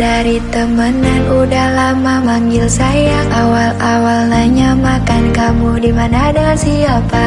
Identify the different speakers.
Speaker 1: dari temenan Udah lama manggil sayang. Awal-awal nanya makan kamu di mana dengan siapa?